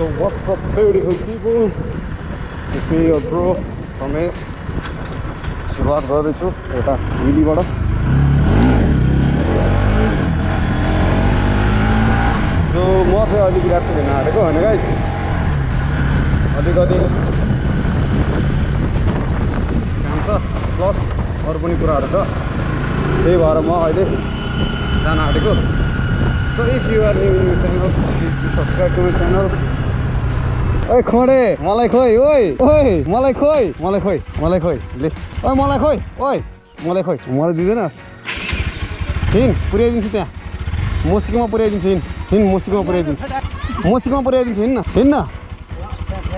So what's up beautiful people? It's me your bro सुरुवात गर्दैछु यता हिलीबाट सो म चाहिँ अलिक विराट खेल्न आँटेको होइन गाइज अलिकति काम छ प्लस अरू पनि कुराहरू छ त्यही भएर म अहिले जान आँटेको so if you are new in channel please to subscribe to my channel ओइ खोडे मलाई खोइ ओइ ओइ मलाई खोइ मलाई खोइ मलाई खोइ ले ओइ मलाई खोइ ओइ मलाई खोइ मलाई दिँदैनस् हिँड पुर्याइदिन्छु त्यहाँ मसिकोमा पुर्याइदिन्छु हिँड हिँड मसिकोमा पुर्याइदिन्छु मसिकोमा पुर्याइदिन्छु हिँड्न हिँड्न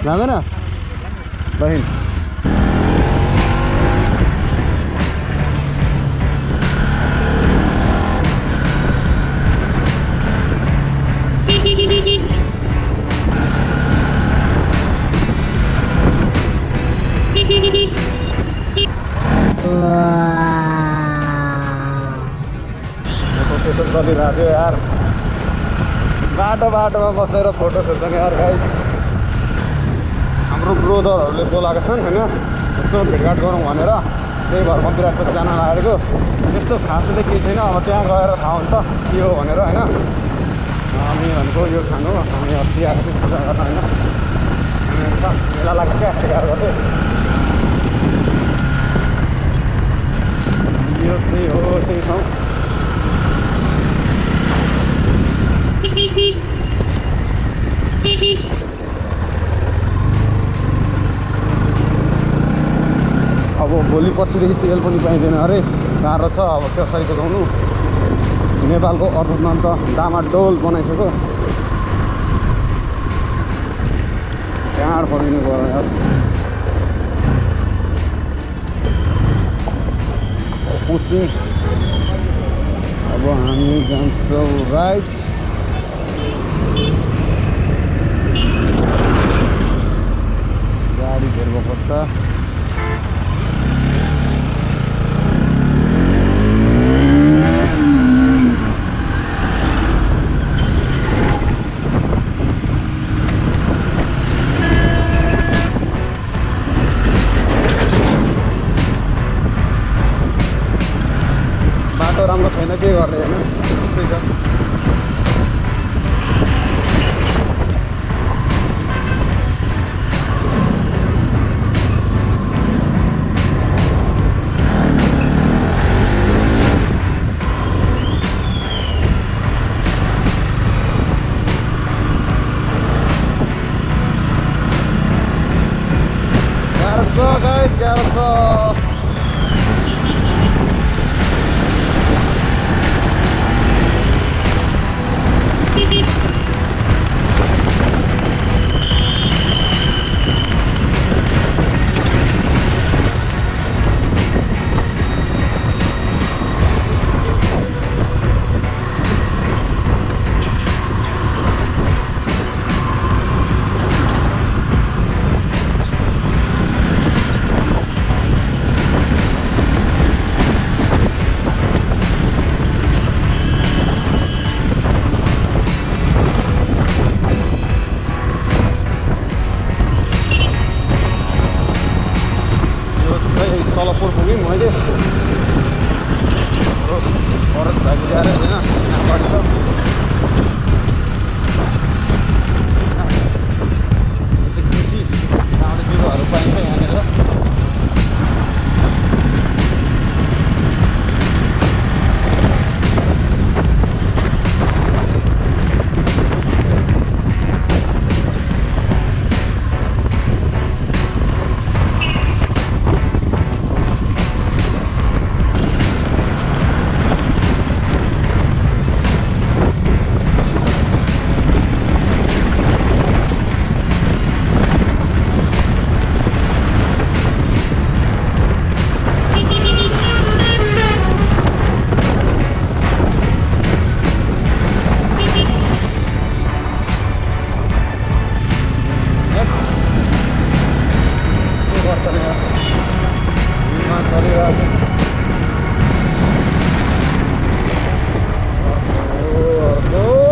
जाँदैनस् ल हिँड सेसन चलिरहेको थियो यार बाटो बाटोमा बसेर फोटो खिच्ने यार गाई हाम्रो ब्रोदरहरूले बोलाएको छन् होइन यसो भेटघाट गरौँ भनेर त्यही भएर चोक जान लागेको त्यस्तो खासै त केही छैन अब त्यहाँ गएर थाहा हुन्छ के हो भनेर होइन हामी भनेको यो खानु हामी अस्ति आएको थियौँ पूजा गर्न होइन छ मेला लाग्छ क्या एघार गते यो चाहिँ हो त्यही ठाउँ अब भोलि पछिदेखि तेल पनि पाइँदैन। अरे गाह्रो छ अब कसरी कुदाउनु नेपालको अर्थतन्त्र डामाडोल बनाइसक्यो। कहाँ पढिनु गयो यार। पुसिङ अब हामी जान्छौँ राइट। गाडी घेर बस्दा के गर्ने होइन त्यस्तै छ के गर्छन् यार हिउँदमा चलिरहेको छ। अर्को, अर्को।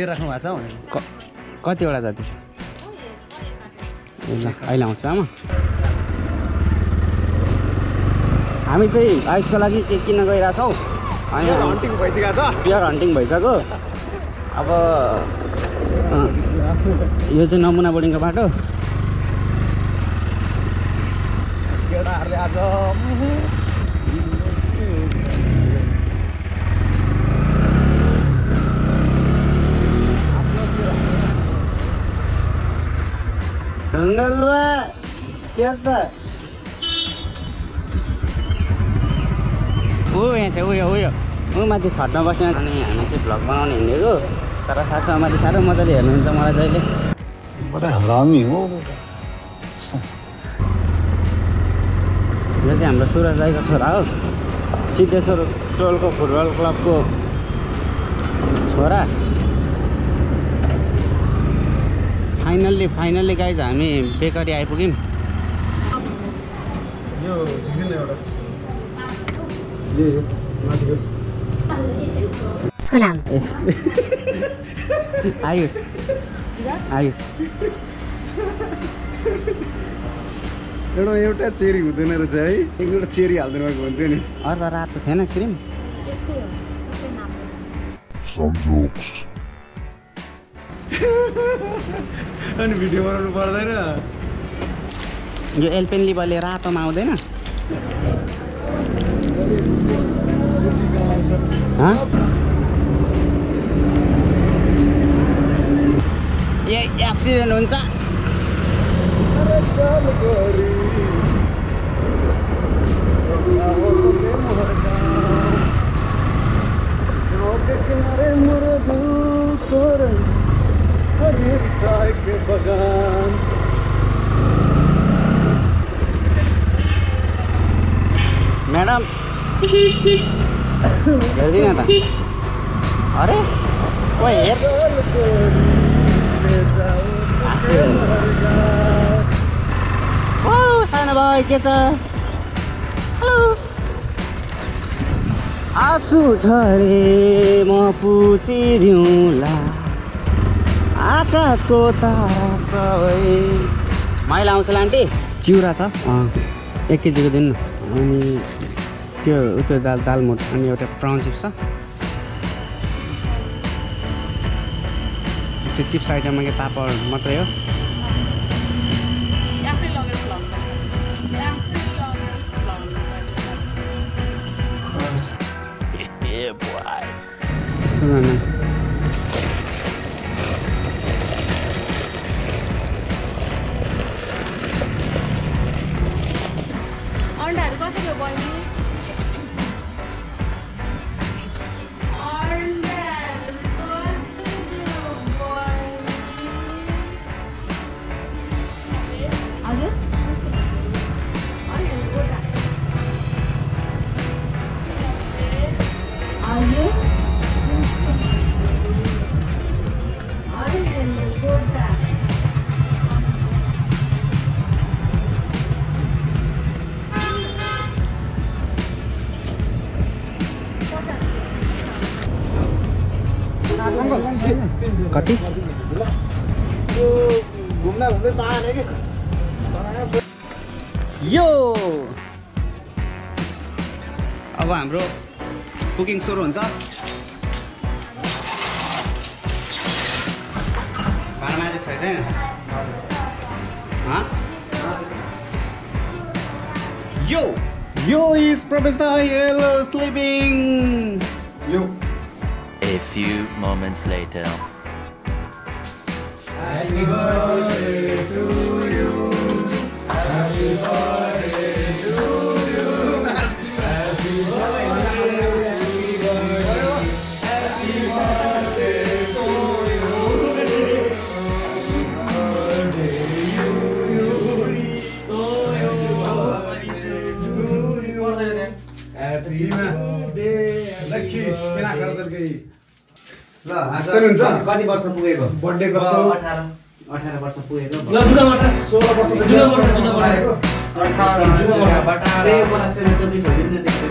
लिएर राख्नु भएको छ भनेर। क कतिवटा जति छ? अहिले आउँछु आमा। हामी चाहिँ आइसको लागि के किन्न गइरहेछौँ। अनि हन्टिङ भइसकेको छ। प्योर हन्टिङ भइसक्यो। अब यो चाहिँ नमुना बोर्डिङको बाटो। केटाहरूले आज ढङ्गलुवा के छ ऊ यहाँ चाहिँ उयो उयो ऊ माथि छतमा बस्ने अनि हामी चाहिँ भ्लग बनाउने हिँडेको तर सासमा माथि साह्रो मजाले हेर्नुहुन्छ मलाई जहिले बड़ा हरामी हो बेटा यो चाहिँ हाम्रो सुरज दाईको छोरा हो सिद्धेश्वर टोलको फुटबल क्लबको छोरा फाइनल्ली फाइनल्ली गाइज हामी बेकरी आइपुग्यौँ आयुष। आयुष। एउटा एउटा चेरी हुँदैन रहेछ है। एक एउटा चेरी हालिदिनु भएको हुन्थ्यो नि। अर्को रातो थिएन क्रिम? अनि भिडियो बनाउनु पर्दैन। यो एल्पेनलिबले रातोमा आउँदैन? ए एक्सिडेन्ट हुन्छ। हेर्दिन त अरे ओ हेर ओ सानो भाइ के छ हेलो। आँसु झरे म पुछिदिउँला आकाशको तारा सबै। माइला आउँछ आन्टी चिउरा छ एक केजीको दिनु। न अनि त्यो उत्यो दाल दालमोट अनि एउटा प्राउन चिप्स छ। त्यो चिप्स आइटममा के पापड मात्रै हो। यस्तो कति घुम्दा घुम्दै पाएन कि यो अब हाम्रो कुकिङ सुरु हुन्छ भाँडा माझेको छ छैन हँ? यो यो इज प्रोफेसर हेलो स्लिपिङ यो A few moments later. Happy birthday to you. Happy birthday to you. Happy birthday. Happy birthday. Happy birthday. बोलाएको छैन, टोपी खोजिदिनु न त्यसको।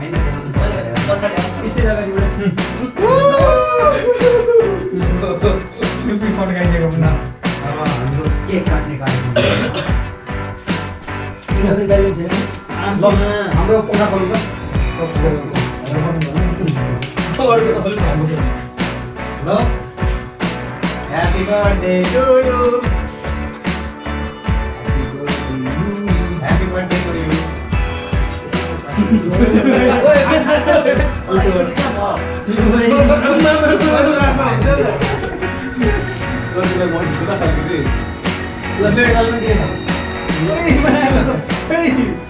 होइन, देखाउनु। फड्काइदिएको भन्दा अब हाम्रो केक काट्ने कार्यक्रम। Hello? Happy birthday to you. Happy birthday to you. Happy birthday to you.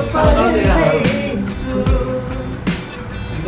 अब कौन सा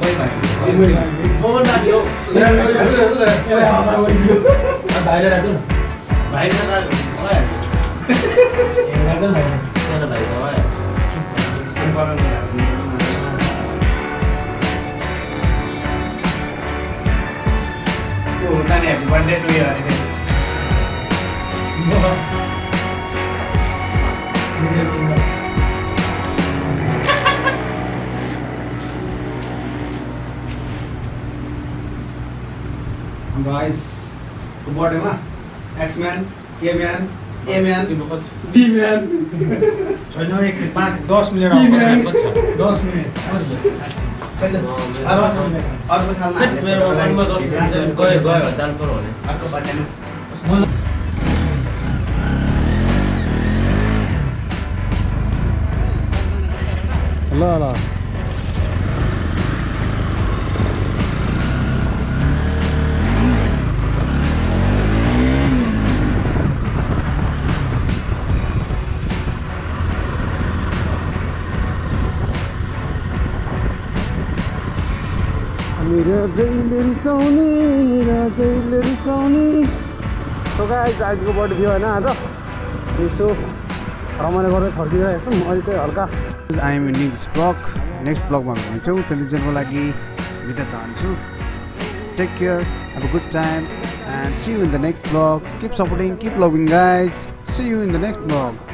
Wait, wait, wait. Moment lang, yo. Tuloy, tuloy, tuloy. Kaya ako ako siyo. Ang bahay na natin. Bahay na natin. Okay. Kaya natin, bahay na. Kaya na bahay na, okay. Ang parang na. Oo, na niya. One day to year. Ano? Ano? Ano? हाम्रो आइसको बर्थडेमा? एक्सम्यान केम्यान एम्यान डिम्यान छैन एक पाँच दस minute दस minute अर्को सालमा गयो गयो। जानु पर्यो भने। अर्को बर्थडेमा। ल ल। रिसाउने आजको बर्थडे थियो होइन आज। यसो रमाइलो गर्दै फर्किरहेको छौँ। अहिले चाहिँ हल्का I am ending this vlog next ब्लगमा भेट्छौँ टेलिभिजनको लागि बिदा चाहन्छु। Take care have a good time and see you in the next vlog keep supporting keep loving guys see you in the next vlog